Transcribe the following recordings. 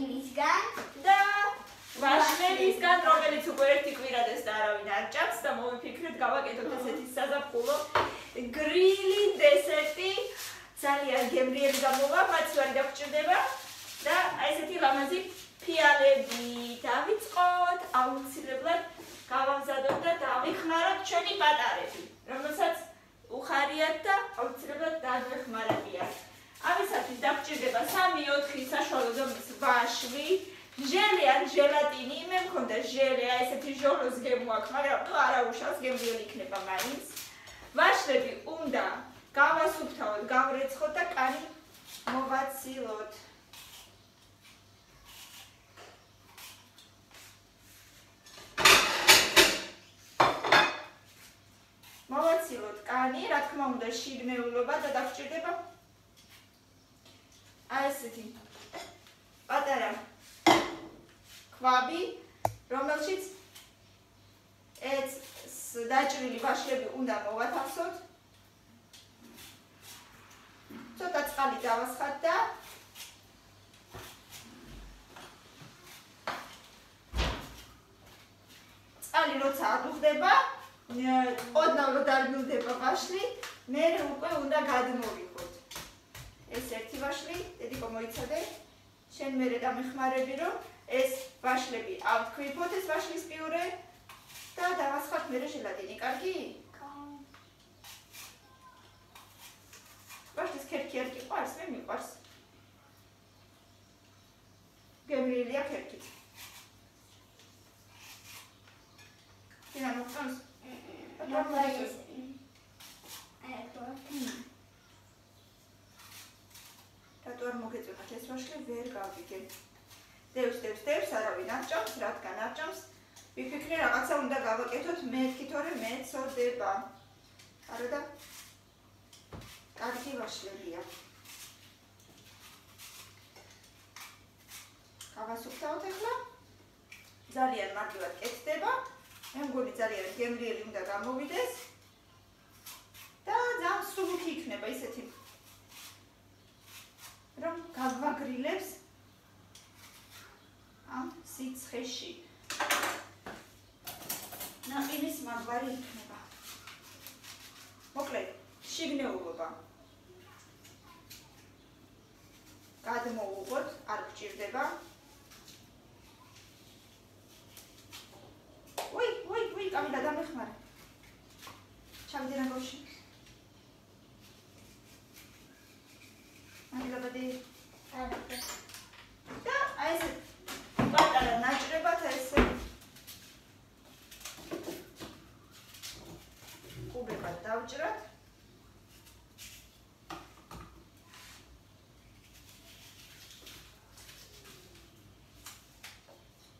ჟელატინისგან და ვაშლენისგან, რომელიც უკვე ერთი კვირადეს და არავინ არ ჭამს და მოვიფიქრეთ გავაკეთოთ ესეთი საზაფხულო გრილი დესერტი. ძალიან გემრიელი გამოვა, მაც ვარი დაგჭირდება და აი ესეთი ლამაზი ფიალები დავიწყოთ, აუცილებლად გავამზადოთ და დავიხმაროთ ჩვენი პატარები, რომელსაც უხარიათ და აუცილებლად დაგვეხმარებიან. ამისათვის დაგჭირდება 3-4 საშუალო ზომის ვაშლი, ჟელი ან ჟელატინი, მე მქონდა ჟელი, აი ესეთი ჟოლოს გემო აქვს, მაგრამ თუ არა უშავს, გემრიელი იქნება მაინც. ვაშლები უნდა გავასუფთავოთ, გავრეცხოთ და კანი მოვაცილოთ. მოვაცილოთ კანი, რა თქმა უნდა, შიგნეულობა და დაგჭირდება აი ესეთი პატარა ქვაბი, რომელშიც ეს დაჭრილი ვაშლები უნდა მოვათავსოთ. ცოტა წყალი დავასხათ და წყალი როცა აღუხდება, ოდნავ რო დაგმილდება ვაშლი, მე უკვე უნდა გადმოვიყოთ. ეს ერთი ვაშლი, დედიკო მოიცადე. შენ მე დამეხმარები რომ ეს ვაშლები ავთქვიფოთ ეს ვაშლის პიურე და დავასხათ მე ჟელატინი, კარგი? ვაშლის ქერქი არ გიყვარს, მე მიყვარს. გემრიელია ქერქით. დინა მოწონს? მოკლეს. რატო ეს ვაშლი ვერ გავიგე. დევს დევს დევს არავინ არ ჭამს, რადგან არ ჭამს? ვიფიქრე რაღაცა უნდა გავაკეთოთ მეთქი თორე მეწოდება. არა და კარგი ვაშლებია. გავასუფთავთ ახლა. ძალიან მარტივად კეთდება. მე მგონი ძალიან გემრიელი უნდა გამოვიდეს და ძალიან სულუქი იქნება ისეთი რომ გაგვაგრილებს ამ სიცხეში. ნაყინის მაგვარი იქნება. მოკლედ შიგნეულობა. გადმოუღოთ არ გჭირდება. უი, უი, უი, კამი და დამეხმარე. ჩავიდე რაგოში. მაგალაბადი. და აი ეს პატარა ნაჭრებად ესე კუბებად დავჭრათ.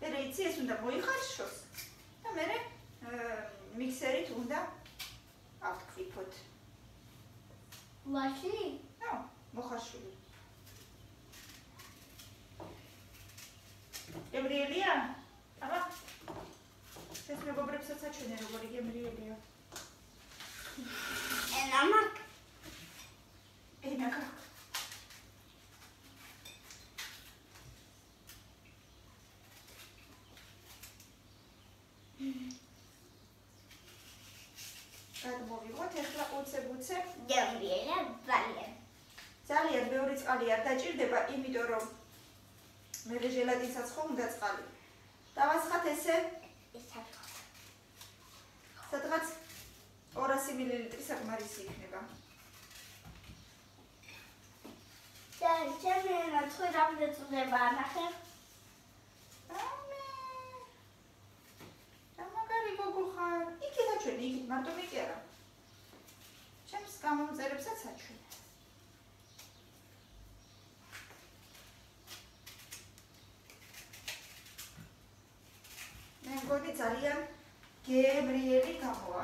და რეიცი ეს უნდა მოიხარშოს. და მე მიქსერით უნდა გემრიელია? აბა. ეს მეგობრებსაც აჩვენე როგორი გემრიელია. ენა მაგ. ენა მაგ. გადმოვიღოთ ახლა უცებ-უცე გემრიელა ძალიან. ძალიან ბევრი წყალი არ დაჭირდება, იმიტომ რომ მე ჟელატინსაც ხომ უნდა წყალი. დავასხათ ესე სადღაც 200 მილილიტრი საკმარისი იქნება. და ჩემი თქვი რამდენი წუდება ნახე? ხარ? იქით აჩვენე, იქით მარტო მე კი არა. ჩემს გამომწერებსაც აჩვენე. მე მგონი ძალიან გემრიელი გამოვა.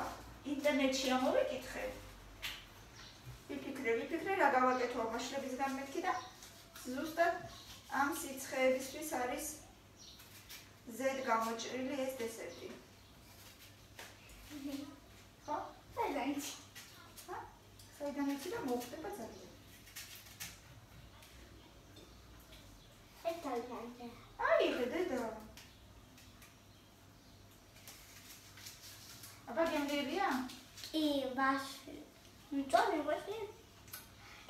ინტერნეტში ამოვიკითხე. ვიფიქრე, ვიფიქრე რა გავაკეთო ამაშლების განმეთქი და ზუსტად ამ სიცხეებისთვის არის Z გამოჭრილი ეს დესერტი. ხო? საიდან ხა? საიდან იცი და მოხდება ძალიან. ეს თავიდან აი, ხედე აბა გემრიელია? კი ბაში მწონი ბაში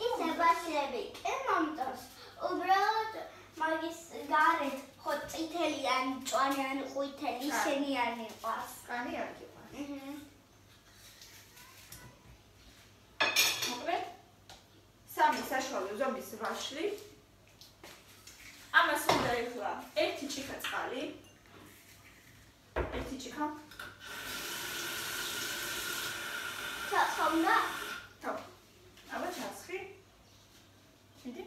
ისე ბაშები კი მომწონს. უბრალოდ მაგის გარეთ ხო წითელი ან მწვანე ან ყვითელი შენი არ მიყვარს კანი არ გიყვარს. აჰა მოკლედ სამი საშუალო ზომის ვაშლი ამას უნდა ეხლა ერთი ჭიქა წყალი ერთი ჭიქა თქონდა თო აბა ჩასხი მიდი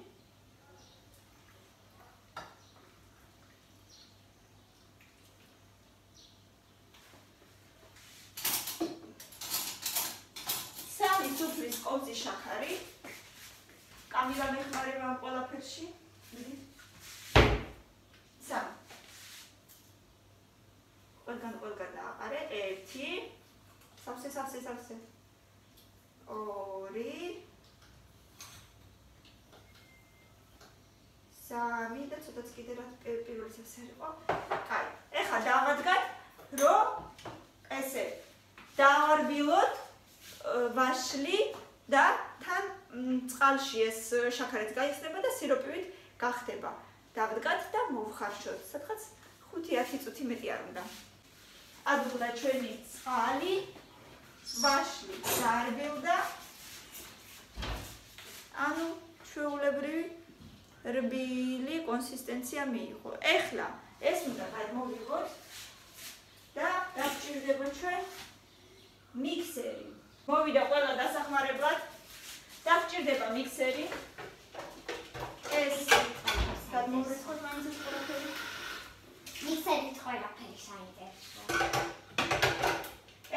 ყოფზი შაქარი. კამილა მეხმარება ამ ყველაფერში. სამ ყველგან ყველგან დააყარე. ერთი. სავსე სავსე სავსე. ორი. სამი და ცოტაც კიდე რა პი- პირველი სავსე იყო. კაი. ეხლა დავადგათ რომ ესე დავარბილოთ ვაშლი და თან წყალში ეს შაქარიც გაიხსნება და სიროპივით გახდება. დავდგათ და მოვხარშოთ სადღაც 5-10 წუთი მეტი არ უნდა. ადუღდა ჩვენი წყალი ვაშლი დარბილდა ანუ ჩვეულებრივი რბილი კონსისტენცია მიიღო. ეხლა ეს უნდა გადმოვიღოთ და დაგჭირდება ჩვენ? მიქსერი. მოვიდა ყველა დასახმარებლად. დაგჭირდება მიქსერი. ეს გადმოვიღოთ მაინც ეს ყველაფერი. მისერით ყველაფერი საინტერესო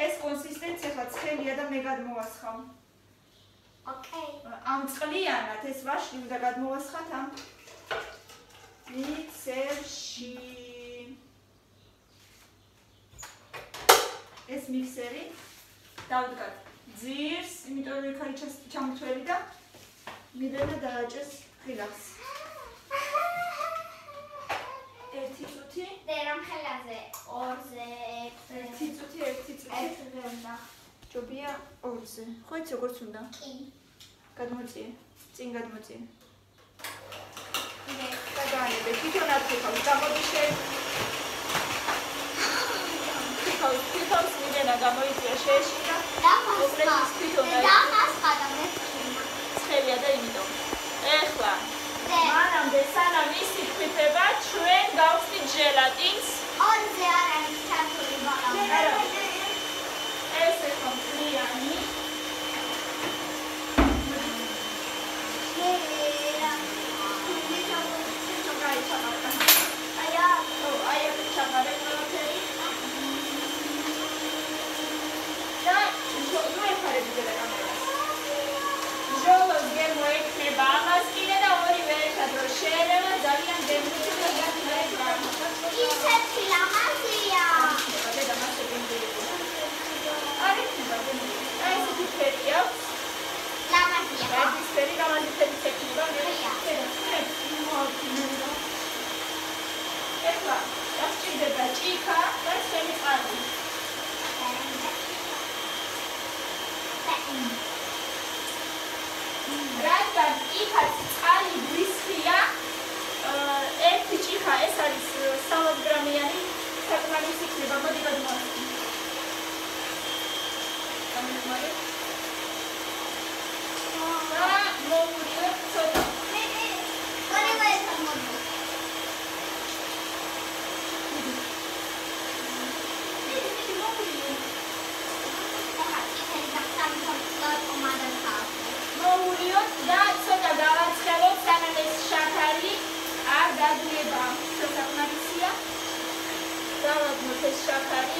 ეს კონსისტენცია ხა ცხელია და მე გადმოვასხავ. ოკეი ამ წყლიანად ეს ვაშლი უნდა გადმოვასხათ ამ მიქსერში. ეს მიქსერი დავდგათ ძირს, იმიტომ რომ იქ არის ჩამოთვლილი და მიდენა დააჭეს ხილახს. ერთი წუთი, და რამ ხელაზე ორზე ერთი ერთი წუთი, ერთი წუთი. ერთი უნდა ჯობია ორზე. ხო იცი როგორც უნდა? კი გადმოწიე. წინ გადმოწიე. მე გადაანებე, თვითონ არ ხიფავს, გამოდი შენ. ხიფავს, ხიფავს, მიდენა გამოიწია შეეშია. მოკლედ ის თვითონ არის. დამასხა და მე ვქინა. ცხელია და იმიტომ. ეხლა, მანამდე სანამ ისი ხიფება, ჩვენ გავხსნით ჟელატინს. ორზე არ არის ჩართული ბაღა. არა. ეს ეხლა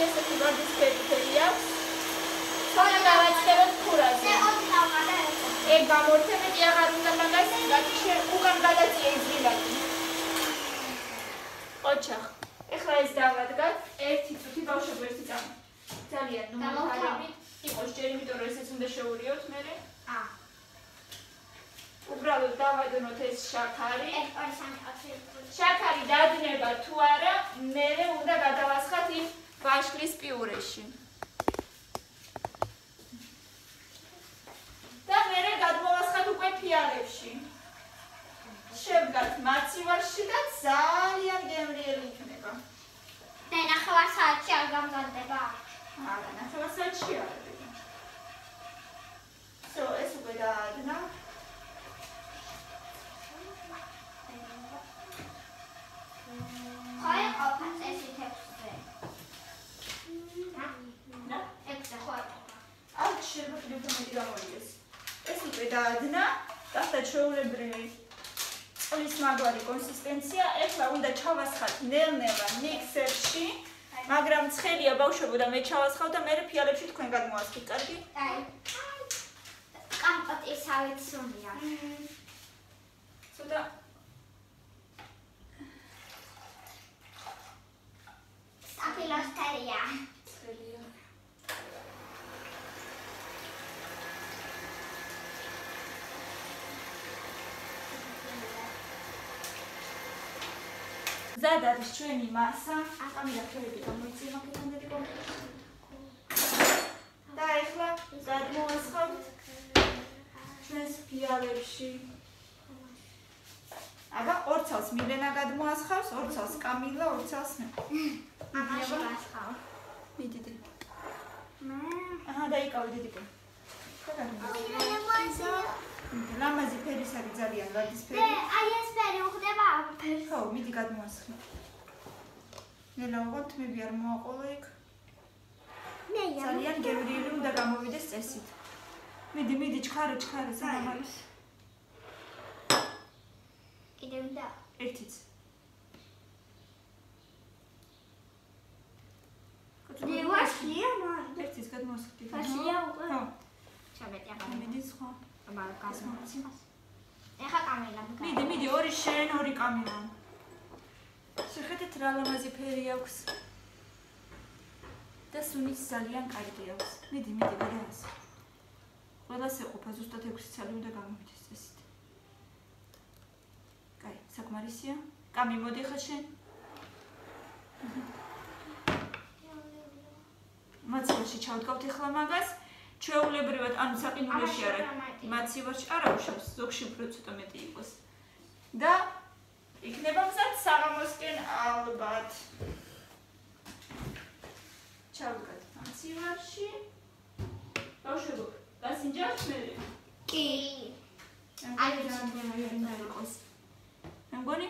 ესეთი ვარდის ფერფერი აქვს. ხოლო გავაჩნევთ ფურაზე. ეგ გამორთემი აღარ უნდა მაგას გაჩნე უკან გადაწია ეს ვილადი. ოჩახ. ეხლა ეს დავადგათ. ერთი წუთი ბავშვები ერთი წამო. ძალიან ნუმარებით იყოს ჯერ, იმიტომ რომ ესეც უნდა შეურიოთ მე. ა უბრალოდ დავადონოთ ეს შაქარი. შაქარი დადნება თუ არა, მე უნდა გადავასხათ იმ ვაშლის პიურეში და მე გადმოვასხათ უკვე ფიალებში. შევდგათ მაცივარში და ძალიან გემრიელი იქნება. და ნახევარ საათში არ გამგარდება. არა, ნახევარ საათში არ. სო, ეს უკვე დაადნა. ჩავასხათ ნელ-ნელა მიქსერში, მაგრამ ცხელია ბავშვებო და მე ჩავასხავ და მე ფიალებში თქვენ გადმოასხით, კარგი? აი. კამპოტი სავით სუნია. ცოტა სტაფილოსტერია. ცხელია. ზად არის ჩვენი მასა. ამი რა ხელები გამოიწია მაგეთანდელი კომპლექტი. და ეხლა გადმოასხავთ ჩვენს ფიალებში. აბა ორ ცალს მილენა გადმოასხავს, ორ ცალს კამილა, ორ ცალს მე. ამაში გასხავ. მიდიდე. მე აჰა, დაიკავე დიდიკო. ლამაზი ფერის არის ძალიან და ვარდისფერი. აი ეს ფერი უხდება ამ ფერს. ხო, მიდი გადმოასხმე. ნელა უღოთ მე არ მოაყოლა იქ. მე ძალიან გემრიელი უნდა გამოვიდეს წესით. მიდი, მიდი, ჩქარა, ჩქარა, სამამალის. კიდე უნდა ერთიც. მე ვაშია მან. ერთიც გადმოასხმე. ვაშია უკვე. ხო, ჩამეტი ახლა. მიდი სხვა. აბა გასმოცი. ეხა კამილა. მიდი, მიდი, ორი შენ, ორი კამილა. შეხედეთ რა ლამაზი ფერი აქვს. და სუნიც ძალიან კარგი აქვს. მიდი, მიდი, გადაას. ყველას ეყოფა ზუსტად 6 ცალი უნდა გამოვიდეს წესით. კაი, საკმარისია. კამი, მოდი ხა შენ. მაცივარში ჩავდგავთ ახლა მაგას. ჩვეულებრივად, ანუ საყინულეში არა. მაცივარში არა უშავს, ზოგში უფრო ცოტა მეტი იყოს. და იქნება მზად საღამოსკენ ალბათ. ჩავდგათ მაცივარში. ბავშვებო, გასინჯავთ მე? კი. აი, ძალიან უნდა იყოს. მე მგონი,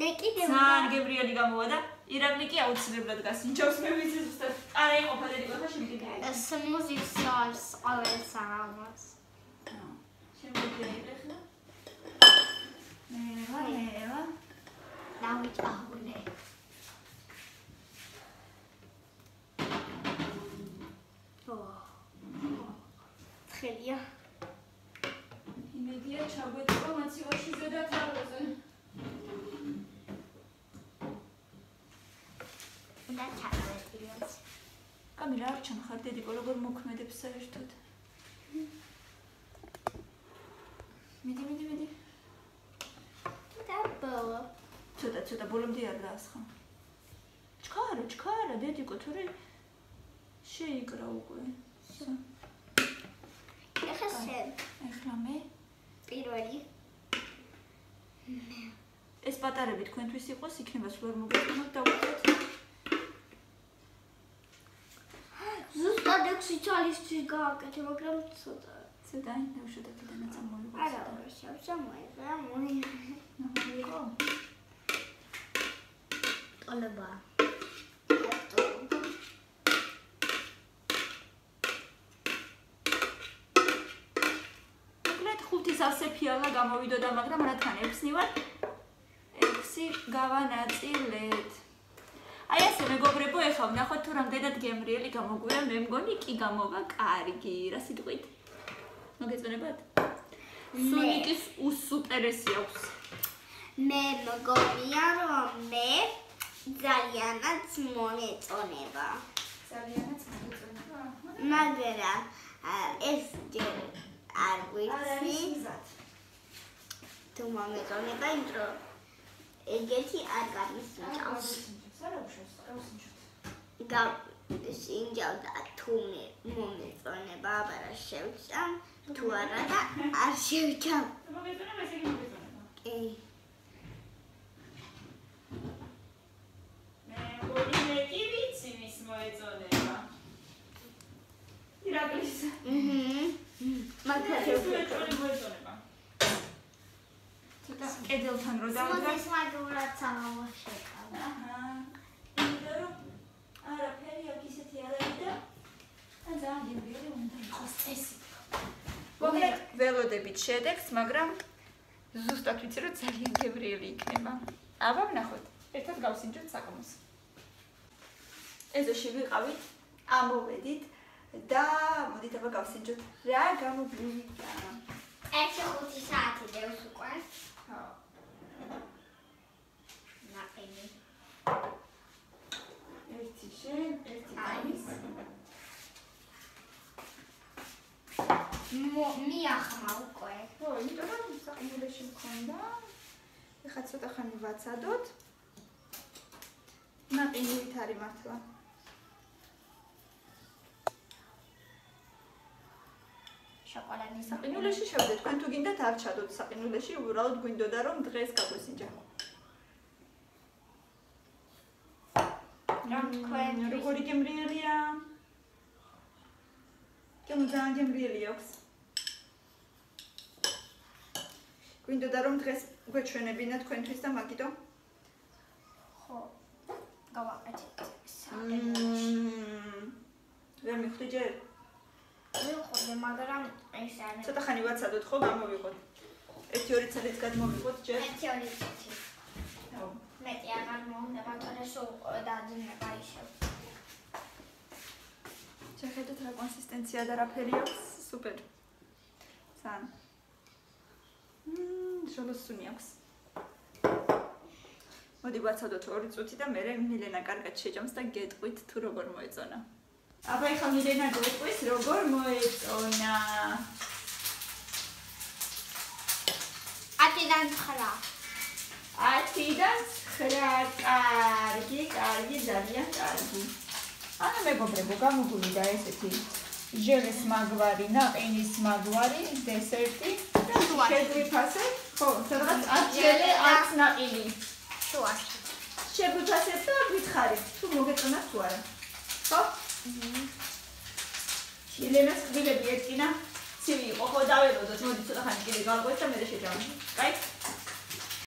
და კიდე ძალიან გებრიელი გამოვა და ირაკლი კი აუცილებლად გასინჯავს მე ვიცი ზუსტად. არა, იყოფა დედი ხა შემიძლია. სმუზი სოლს ყოველ საღამოს. შემიძლია ეხლა. მე ვა, მე ვა. დავიჭავნე. ო. თხელია. იმედია ჩაგვეწყო მაცივარში ზედა თაროზე. უნდა ჩავეწიოს. კამილა არ ჩანხარ დედიკო როგორ მოქმედებს საერთოდ. მიდი, მიდი, მიდი. და ბოლო. ცოტა, ცოტა ბოლომდე არ დაასხა. ჩქარა, ჩქარა დედიკო, თორე შეიკრა უკვე. სა, ეხა შენ ეხლა მე პირველი. ეს პატარები თქვენთვის იყოს, იქნება სულ არ მოგეწონოთ და უბრალოდ ზუსტად 6 ჩალისთვის გააკეთე, მაგრამ ცოტა. ცოტა ნაუშოთ აქედანაც ამოიღო. არა, არა, შევშამოიღე, მოიღე. ნაიღო. ყოლება. მოკლედ ხუთის ასე ფიალა გამოვიდოდა, მაგრამ რადგან 6-ნი ვარ, 6 გავანაწილეთ. აი ასე მეგობრებო, ეხლა ვნახოთ თუ რამდენად გემრიელი გამოგვია, მე მგონი კი გამოვა კარგი, რა სიტყვით? მოგეწონებათ? სუნიკის უსუპერესი აქვს. მე მგონია რომ მე ძალიანაც მომეწონება. ძალიანაც მოიწონება. მაგრამ ეს ჯერ არ ვიცი თუ მომეწონება იმ დრო ეგეთი არ გამისინჯავს. და სინჯავდა თუ მე მომეწონება აბარა შევჭამ თუ არა და არ შევჭამ. მომეწონება ესე იგი მომეწონება. კი. მე კი ვიცი ვის მოეწონება. ირაკლის. აჰა. მაგალითად მოეწონება. ცოტა კედელთან რო დავდგა. ეს მაგურად სამავაშეკა. აჰა. იმიტომ რომ არაფერი აქ ისეთი არ არის და ან ძალიან გემრიელი უნდა იყოს წესი. მოგეთ ველოდებით შედეგს, მაგრამ ზუსტად ვიცი რომ ძალიან გემრიელი იქნება. აბა ვნახოთ. ერთად გავსინჯოთ საკმოს. ეზოში ვიყავით, ამოვედით და მოდით აბა გავსინჯოთ. რა გამოგვივიდა? 1-5 საათი დევს უკვე. ხო. ნაყინი. ერთი შენ, ერთი მო მიახმა უკვე. ხო, იმიტომ რომ საყინულეში მქონდა. ეხლა ცოტა ხანი ვაცადოთ. ნაყინივით არის მართლა. შოკოლადი საყინულეში შევდეთ. თქვენ თუ გინდათ არ ჩადოთ საყინულეში, უბრალოდ გვინდოდა რომ დღეს გაგვესინჯა. რა თქვენ როგორი გემრიელია? კემ ძალიან გემრიელი აქვს. გვინდოდა რომ დღეს გვეჩვენებინა თქვენთვის და მაგიტო? ხო. გავაკეთეთ. მმ. ვერ მიხვდი ჯერ? ვიყოდე, მაგრამ ეს არის. ცოტა ხანი ვაცადოთ ხო გამოვიყოთ. 1-2 წელიც გადმოვიყოთ ჯერ. ერთი ორი მეტი აღარ მომდა, მაგრამ სულ დაძინება ისევ. შეხედეთ რა კონსისტენცია და რა ფერი აქვს. სუპერ. სან. მმ, შოლოსუნი აქვს. მოდი ვაცადოთ 2 წუთი და მე მილენა კარგად შეჭამს და გეტყვით თუ როგორ მოეწონა. აბა ეხლა მილენა გეტყვის როგორ მოეწონა. 10-დან 9. 10-დან 9 კარგი, კარგი, ძალიან კარგი. ანუ მეგობრებო, გამოგვივიდა ესეთი ჟელის მაგვარი, ნაყინის მაგვარი, დესერტი და შეგვიფასებ, ხო, სადღაც 10 ჟელი, 10 ნაყინი. შუაში. შეგვიფასებ და გითხარით, თუ მოგეწონა თუ არა. ხო? ილენას ხვილები ეტკინა. ცივი იყო, ხო, დაველოდოთ, მოდი ცოტა ხანი კიდე გავყვეთ და მე შეჭამ. კაი?